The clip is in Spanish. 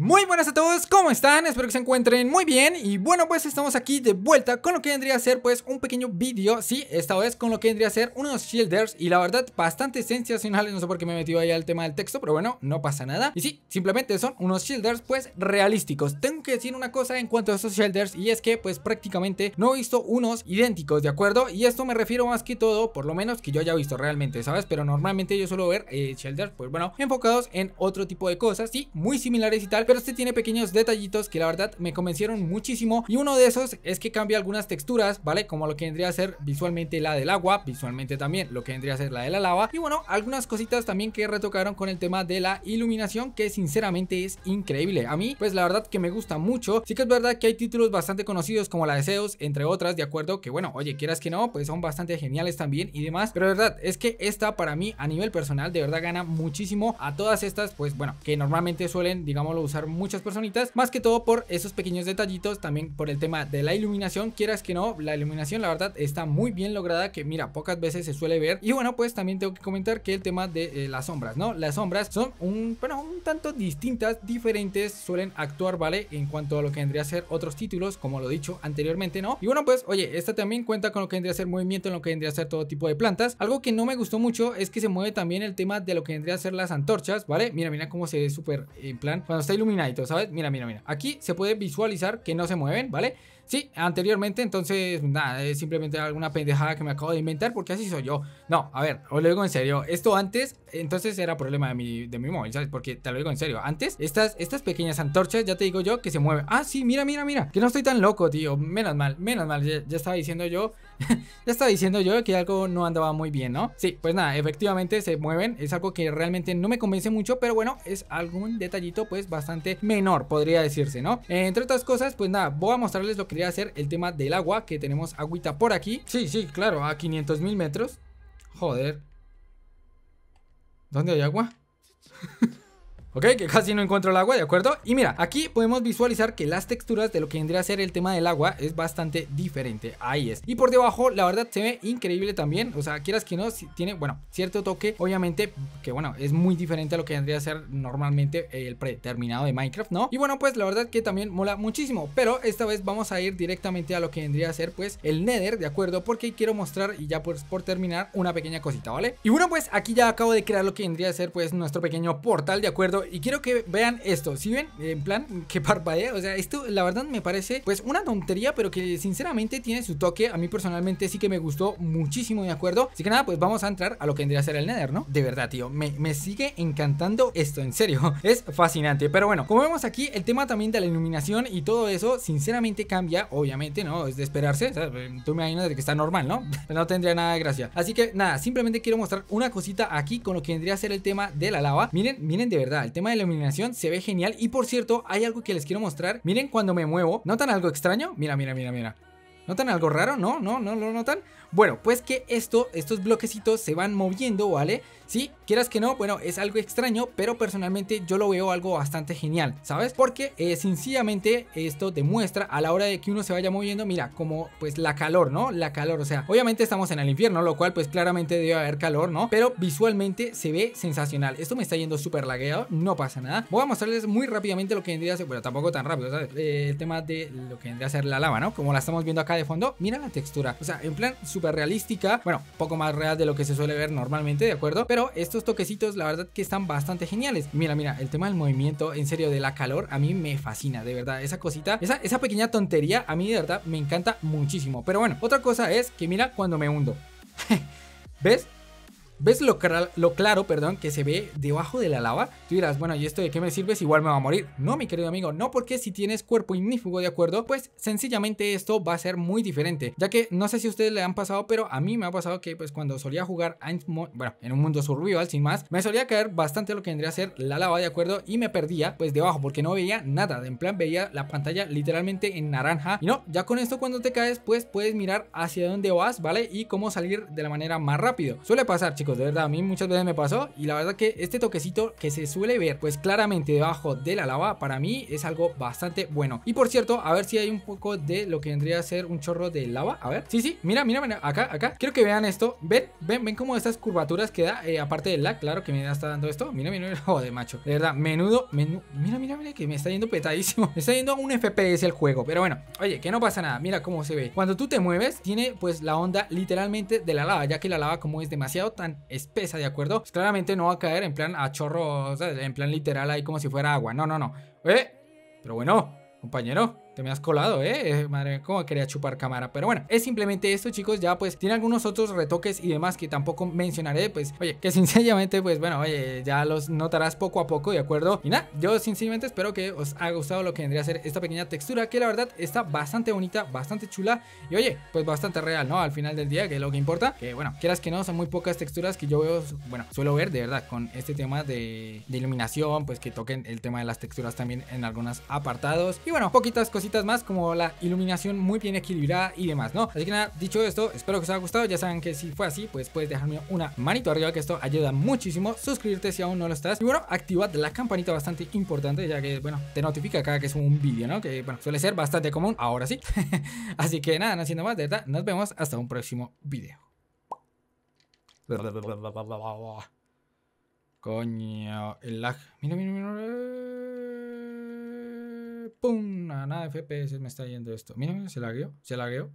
Muy buenas a todos, ¿cómo están? Espero que se encuentren muy bien y bueno pues estamos aquí de vuelta con lo que vendría a ser pues un pequeño vídeo, sí, esta vez con lo que vendría a ser unos shielders y la verdad bastante sensacionales, no sé por qué me he metido ahí al tema del texto, pero bueno, no pasa nada y sí, simplemente son unos shielders pues realísticos, tengo que decir una cosa en cuanto a estos shielders y es que pues prácticamente no he visto unos idénticos, ¿de acuerdo? Y esto me refiero más que todo, por lo menos que yo haya visto realmente, ¿sabes? Pero normalmente yo suelo ver eh, shielders pues bueno, enfocados en otro tipo de cosas, sí, muy similares y tal pero este tiene pequeños detallitos que la verdad me convencieron muchísimo y uno de esos es que cambia algunas texturas, ¿vale? Como lo que vendría a ser visualmente la del agua, visualmente también lo que vendría a ser la de la lava y bueno, algunas cositas también que retocaron con el tema de la iluminación que sinceramente es increíble. A mí, pues la verdad que me gusta mucho. Sí que es verdad que hay títulos bastante conocidos como la de Zeus, entre otras, de acuerdo, que bueno, oye, quieras que no, pues son bastante geniales también y demás, pero de verdad es que esta para mí a nivel personal de verdad gana muchísimo a todas estas, pues bueno, que normalmente suelen, digámoslo, usar muchas personitas, más que todo por esos pequeños detallitos, también por el tema de la iluminación, quieras que no, la iluminación la verdad está muy bien lograda, que mira, pocas veces se suele ver, y bueno, pues también tengo que comentar que el tema de eh, las sombras, ¿no? Las sombras son un, bueno, un tanto distintas, diferentes, suelen actuar, ¿vale? En cuanto a lo que vendría a ser otros títulos, como lo dicho anteriormente, ¿no? Y bueno, pues, oye, esta también cuenta con lo que vendría a ser movimiento, en lo que vendría a ser todo tipo de plantas, algo que no me gustó mucho es que se mueve también el tema de lo que vendría a ser las antorchas, ¿vale? Mira, mira cómo se ve súper en plan, cuando está ¿sabes? Mira, mira, mira. Aquí se puede visualizar que no se mueven, ¿vale? Sí, anteriormente, entonces, nada, es simplemente alguna pendejada que me acabo de inventar porque así soy yo. No, a ver, os lo digo en serio. Esto antes, entonces era problema de mi, de mi móvil, ¿sabes? Porque te lo digo en serio. Antes, estas, estas pequeñas antorchas, ya te digo yo, que se mueven. Ah, sí, mira, mira, mira. Que no estoy tan loco, tío. Menos mal, menos mal. Ya, ya estaba diciendo yo ya estaba diciendo yo que algo no andaba muy bien, ¿no? Sí, pues nada, efectivamente se mueven, es algo que realmente no me convence mucho, pero bueno, es algún detallito pues bastante menor, podría decirse, ¿no? entre otras cosas, pues nada, voy a mostrarles lo que quería hacer el tema del agua, que tenemos agüita por aquí. Sí, sí, claro, a 500 mil metros. Joder. ¿Dónde hay agua? ¿ok? Que casi no encuentro el agua, ¿de acuerdo? Y mira, aquí podemos visualizar que las texturas de lo que vendría a ser el tema del agua es bastante diferente, ahí es. Y por debajo, la verdad, se ve increíble también, o sea, quieras que no, tiene, bueno, cierto toque, obviamente, que bueno, es muy diferente a lo que vendría a ser normalmente el predeterminado de Minecraft, ¿no? Y bueno, pues la verdad que también mola muchísimo, pero esta vez vamos a ir directamente a lo que vendría a ser, pues, el Nether, ¿de acuerdo? Porque quiero mostrar, y ya pues por terminar, una pequeña cosita, ¿vale? Y bueno, pues aquí ya acabo de crear lo que vendría a ser, pues, nuestro pequeño portal, ¿de acuerdo? Y quiero que vean esto, si ven, en plan, que parpadea, o sea, esto la verdad me parece pues una tontería, pero que sinceramente tiene su toque, a mí personalmente sí que me gustó muchísimo, ¿de acuerdo? Así que nada, pues vamos a entrar a lo que vendría a ser el Nether, ¿no? De verdad, tío, me, me sigue encantando esto, en serio, es fascinante, pero bueno, como vemos aquí, el tema también de la iluminación y todo eso, sinceramente cambia, obviamente, ¿no? Es de esperarse, tú me imaginas de que está normal, ¿no? no tendría nada de gracia, así que nada, simplemente quiero mostrar una cosita aquí con lo que vendría a ser el tema de la lava, miren, miren de verdad, el tema de la iluminación se ve genial. Y por cierto, hay algo que les quiero mostrar. Miren cuando me muevo. ¿Notan algo extraño? Mira, mira, mira, mira. ¿Notan algo raro? ¿No? ¿No? ¿No lo notan? Bueno, pues que esto, estos bloquecitos se van moviendo, ¿vale? Sí, quieras que no, bueno, es algo extraño, pero personalmente yo lo veo algo bastante genial, ¿sabes? Porque eh, sencillamente esto demuestra a la hora de que uno se vaya moviendo, mira, como pues la calor, ¿no? La calor, o sea, obviamente estamos en el infierno, lo cual pues claramente debe haber calor, ¿no? Pero visualmente se ve sensacional. Esto me está yendo súper lagueado, no pasa nada. Voy a mostrarles muy rápidamente lo que vendría a ser, bueno, tampoco tan rápido, ¿sabes? Eh, el tema de lo que vendría a ser la lava, ¿no? Como la estamos viendo acá de fondo, mira la textura, o sea, en plan súper realística, bueno, poco más real de lo que se suele ver normalmente, ¿de acuerdo? Pero estos toquecitos la verdad que están bastante geniales. Mira, mira, el tema del movimiento, en serio, de la calor, a mí me fascina, de verdad. Esa cosita, esa, esa pequeña tontería, a mí de verdad me encanta muchísimo. Pero bueno, otra cosa es que mira cuando me hundo. ¿Ves? ¿Ves lo, claro, perdón, que se ve debajo de la lava? Tú dirás, bueno, ¿y esto de qué me sirve si igual me va a morir? No, mi querido amigo, no porque si tienes cuerpo ignífugo, ¿de acuerdo? Pues sencillamente esto va a ser muy diferente, ya que no sé si ustedes le han pasado, pero a mí me ha pasado que pues cuando solía jugar bueno, en un mundo survival, sin más, me solía caer bastante lo que vendría a ser la lava, ¿de acuerdo? Y me perdía pues debajo porque no veía nada, en plan veía la pantalla literalmente en naranja. Y no, ya con esto cuando te caes pues puedes mirar hacia dónde vas, ¿vale? Y cómo salir de la manera más rápido. Suele pasar, chicos de verdad, a mí muchas veces me pasó y la verdad que este toquecito que se suele ver pues claramente debajo de la lava para mí es algo bastante bueno. Y por cierto, a ver si hay un poco de lo que vendría a ser un chorro de lava, a ver, sí, sí, mira, mira, mira, acá, acá, quiero que vean esto, ven, ven, ven como estas curvaturas que da, eh, aparte del lag, claro que me está dando esto, mira, mira, mira, joder, macho, de verdad, menudo, menú, mira, mira, mira, que me está yendo petadísimo, me está yendo un FPS el juego, pero bueno, oye, que no pasa nada, mira cómo se ve, cuando tú te mueves, tiene pues la onda literalmente de la lava, ya que la lava como es demasiado tan espesa, ¿de acuerdo? Pues claramente no va a caer en plan a chorro, o sea, en plan literal ahí como si fuera agua, no, no, no, eh, pero bueno, compañero, te me has colado, ¿eh? Madre, cómo quería chupar cámara. Pero bueno, es simplemente esto, chicos. Ya pues tiene algunos otros retoques y demás que tampoco mencionaré. Pues, oye, que sinceramente, pues bueno, oye, ya los notarás poco a poco, ¿de acuerdo? Y nada, yo sinceramente espero que os haya gustado lo que vendría a ser esta pequeña textura, que la verdad está bastante bonita, bastante chula. Y oye, pues bastante real, ¿no? Al final del día, que es lo que importa. Que bueno, quieras que no, son muy pocas texturas que yo veo, bueno, suelo ver de verdad con este tema de, de iluminación, pues que toquen el tema de las texturas también en algunos apartados. Y bueno, poquitas cositas más como la iluminación muy bien equilibrada y demás, ¿no? Así que nada, dicho esto, espero que os haya gustado, ya saben que si fue así, pues puedes dejarme una manito arriba que esto ayuda muchísimo, suscribirte si aún no lo estás y bueno, activad la campanita bastante importante ya que, bueno, te notifica cada que subo un vídeo, ¿no? Que, bueno, suele ser bastante común, ahora sí. así que nada, no haciendo más, de verdad, nos vemos hasta un próximo video. Coño, el lag. Mira, mira, mira. ¡Pum! Nada de FPS me está yendo esto. Mira, se lagueó, se lagueó.